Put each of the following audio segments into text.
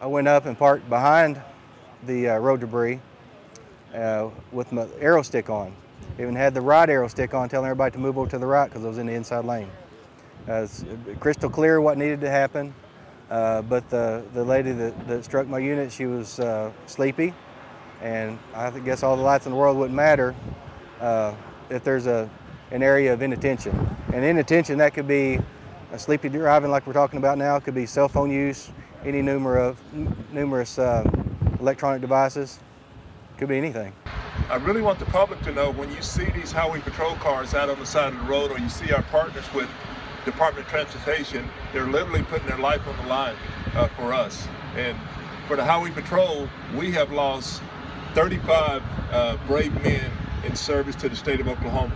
I went up and parked behind the uh, road debris uh, with my arrow stick on. Even had the right arrow stick on, telling everybody to move over to the right because I was in the inside lane. Crystal clear what needed to happen, uh, but the, the lady that, that struck my unit, she was uh, sleepy, and I guess all the lights in the world wouldn't matter uh, if there's a, an area of inattention. And inattention, that could be a sleepy driving like we're talking about now, could be cell phone use, any number of, numerous uh, electronic devices, could be anything. I really want the public to know when you see these highway patrol cars out on the side of the road or you see our partners with Department of Transportation, they're literally putting their life on the line uh, for us. And for the Highway Patrol, we have lost 35 uh, brave men in service to the state of Oklahoma.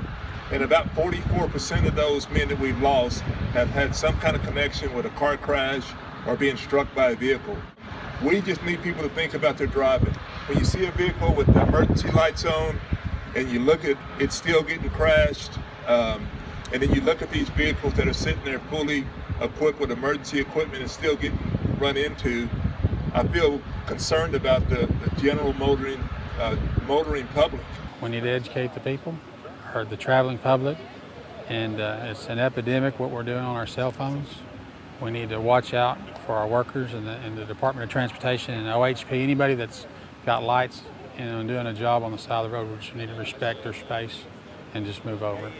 And about 44% of those men that we've lost have had some kind of connection with a car crash or being struck by a vehicle. We just need people to think about their driving. When you see a vehicle with the emergency lights on and you look at it still getting crashed, um, and then you look at these vehicles that are sitting there fully equipped with emergency equipment and still getting run into, I feel concerned about the, the general motoring, uh, motoring public. We need to educate the people, or the traveling public, and uh, it's an epidemic what we're doing on our cell phones. We need to watch out for our workers and the, and the Department of Transportation and OHP, anybody that's got lights and doing a job on the side of the road, we just need to respect their space and just move over.